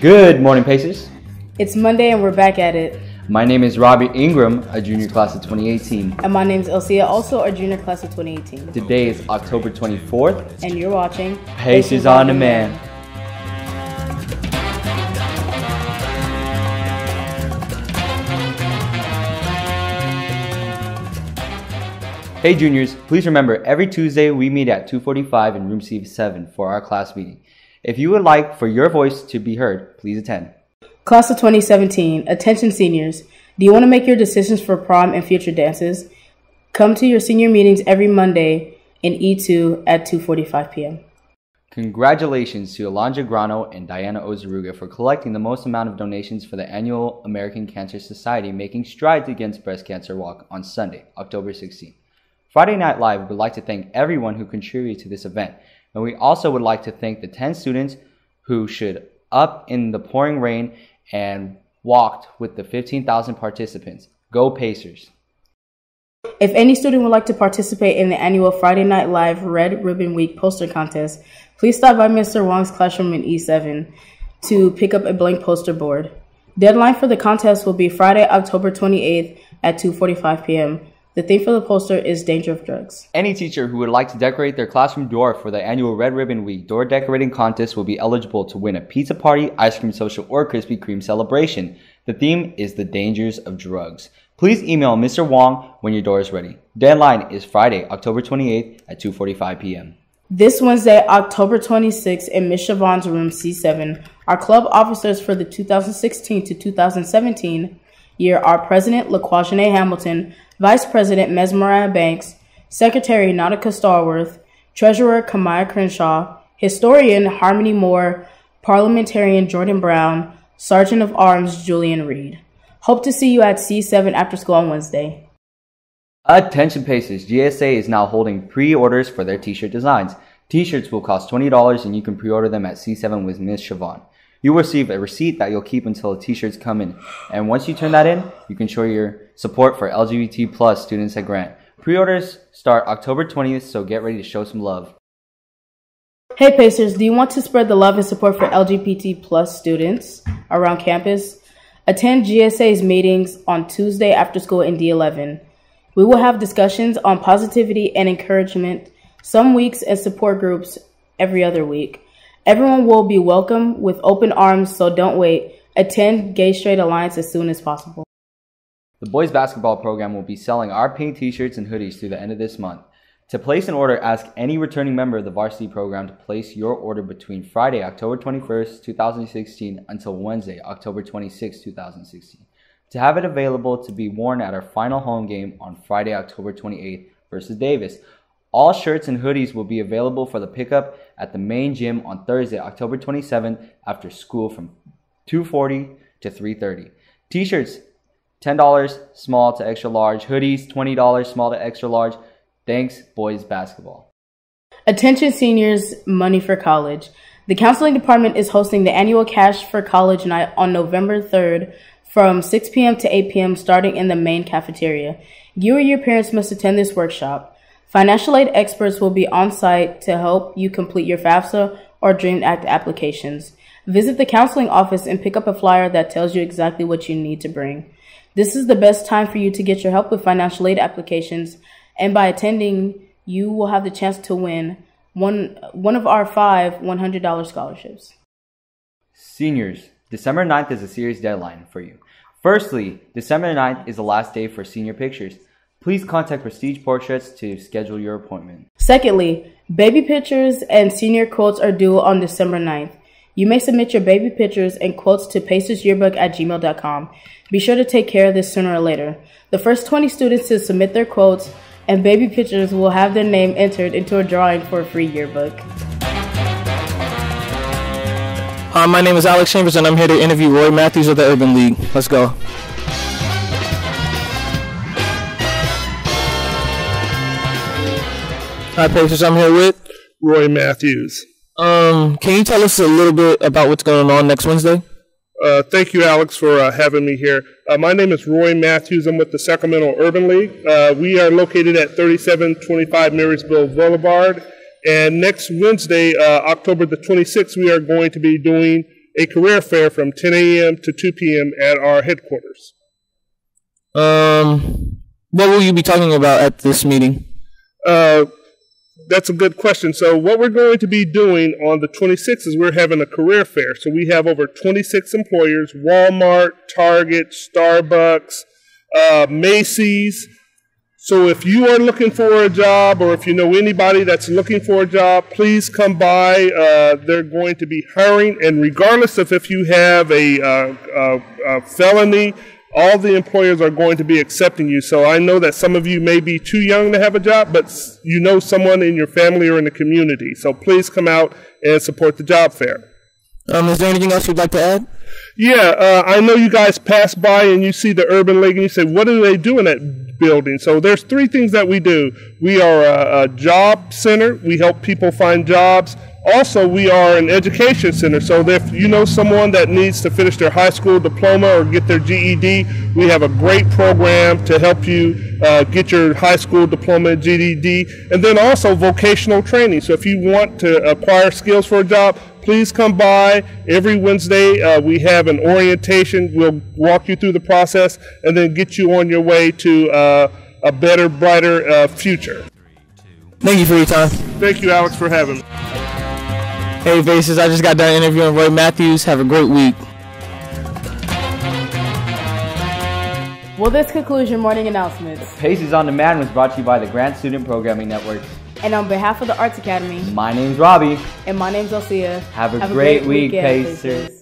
Good morning, Pacers. It's Monday and we're back at it. My name is Robbie Ingram, a junior class of 2018. And my name is Elsia, also a junior class of 2018. Today is October 24th. And you're watching Pacers on Demand. Hey juniors, please remember every Tuesday we meet at 2:45 in room C7 for our class meeting. If you would like for your voice to be heard, please attend. Class of 2017, attention seniors. Do you want to make your decisions for prom and future dances? Come to your senior meetings every Monday in E2 at 2:45 p.m. Congratulations to Alondra Grano and Diana Ozaruga for collecting the most amount of donations for the annual American Cancer Society Making Strides Against Breast Cancer Walk on Sunday, October 16th. Friday Night Live would like to thank everyone who contributed to this event, and we also would like to thank the 10 students who stood up in the pouring rain and walked with the 15,000 participants. Go Pacers! If any student would like to participate in the annual Friday Night Live Red Ribbon Week poster contest, please stop by Mr. Wong's classroom in E7 to pick up a blank poster board. Deadline for the contest will be Friday, October 28th at 2:45 p.m. The theme for the poster is Danger of Drugs. Any teacher who would like to decorate their classroom door for the annual Red Ribbon Week door decorating contest will be eligible to win a pizza party, ice cream social, or Krispy Kreme celebration. The theme is the dangers of drugs. Please email Mr. Wong when your door is ready. Deadline is Friday, October 28th at 2:45 p.m. This Wednesday, October 26th, in Miss Siobhan's room C7, our club officers for the 2016 to 2017 year are President LaQuajane Hamilton, Vice President Mesmeriah Banks, Secretary Nautica Starworth, Treasurer Kamaya Crenshaw, Historian Harmony Moore, Parliamentarian Jordan Brown, Sergeant of Arms Julian Reed. Hope to see you at C7 after school on Wednesday. Attention Pacers, GSA is now holding pre-orders for their t-shirt designs. T-shirts will cost $20 and you can pre-order them at C7 with Miss Siobhan. You will receive a receipt that you'll keep until the t-shirts come in. And once you turn that in, you can show your support for LGBT plus students at Grant. Pre-orders start October 20th, so get ready to show some love. Hey Pacers, do you want to spread the love and support for LGBT plus students around campus? Attend GSA's meetings on Tuesday after school in D11. We will have discussions on positivity and encouragement some weeks and support groups every other week. Everyone will be welcome with open arms, so don't wait. Attend Gay Straight Alliance as soon as possible. The boys basketball program will be selling our pink t-shirts and hoodies through the end of this month. To place an order, ask any returning member of the varsity program to place your order between Friday, October 21st, 2016 until Wednesday, October 26, 2016. To have it available to be worn at our final home game on Friday, October 28th versus Davis. All shirts and hoodies will be available for the pickup at the main gym on Thursday, October 27th after school from 2:40 to 3:30. T-shirts $10 small to extra large, hoodies $20 small to extra large. Thanks boys basketball. Attention seniors, money for college. The counseling department is hosting the annual Cash for College night on November 3rd from 6 p.m. to 8 p.m. starting in the main cafeteria. You or your parents must attend this workshop. Financial aid experts will be on site to help you complete your FAFSA or DREAM Act applications. Visit the counseling office and pick up a flyer that tells you exactly what you need to bring. This is the best time for you to get your help with financial aid applications, and by attending, you will have the chance to win one, one of our five $100 scholarships. Seniors, December 9th is a serious deadline for you. Firstly, December 9th is the last day for senior pictures. Please contact Prestige Portraits to schedule your appointment. Secondly, baby pictures and senior quotes are due on December 9th. You may submit your baby pictures and quotes to pacersyearbook at gmail.com. Be sure to take care of this sooner or later. The first 20 students to submit their quotes and baby pictures will have their name entered into a drawing for a free yearbook. Hi, my name is Alex Chambers, and I'm here to interview Roy Matthews of the Urban League. Let's go. Hi, Pacers. I'm here with Roy Matthews. Um, can you tell us a little bit about what's going on next Wednesday? Uh, thank you, Alex, for uh, having me here. Uh, my name is Roy Matthews. I'm with the Sacramento Urban League. Uh, we are located at 3725 Marysville Boulevard. And next Wednesday, uh, October the 26th, we are going to be doing a career fair from 10 a.m. to 2 p.m. at our headquarters. Um, what will you be talking about at this meeting? Uh, that's a good question. So, what we're going to be doing on the 26th is we're having a career fair. So, we have over 26 employers Walmart, Target, Starbucks, uh, Macy's. So, if you are looking for a job or if you know anybody that's looking for a job, please come by. Uh, they're going to be hiring, and regardless of if you have a, uh, a, a felony, all the employers are going to be accepting you. So I know that some of you may be too young to have a job, but you know someone in your family or in the community. So please come out and support the job fair. Um, is there anything else you'd like to add? Yeah, uh, I know you guys pass by and you see the Urban League and you say, what do they do in that building? So there's three things that we do. We are a, a job center. We help people find jobs. Also, we are an education center, so if you know someone that needs to finish their high school diploma or get their GED, we have a great program to help you uh, get your high school diploma and GED, and then also vocational training. So if you want to acquire skills for a job, please come by. Every Wednesday, uh, we have an orientation. We'll walk you through the process and then get you on your way to uh, a better, brighter uh, future. Thank you for your time. Thank you, Alex, for having me. Hey, Pacers, I just got done interviewing Roy Matthews. Have a great week. Well, this concludes your morning announcements. Pacers on Demand was brought to you by the Grant Student Programming Network. And on behalf of the Arts Academy, My name's Robbie. and my name's Osea, Have a great week, weekend, Pacers.